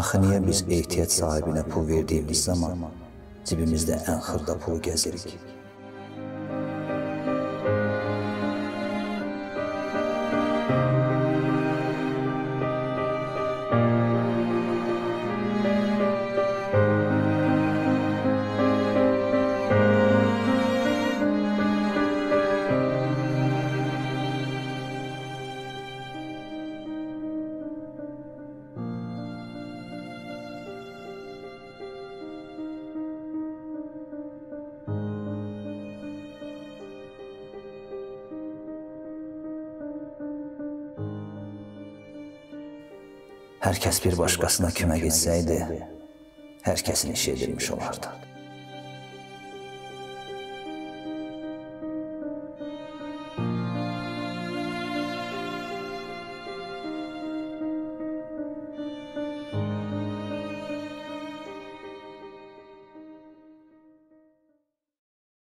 Axı niyə biz ehtiyac sahibinə pul verdiyimiz zaman cibimizdə ən xırda pulu gəzirik? Hər kəs bir başqasına kömək etsəydi, hər kəsin işi edilmiş olardı.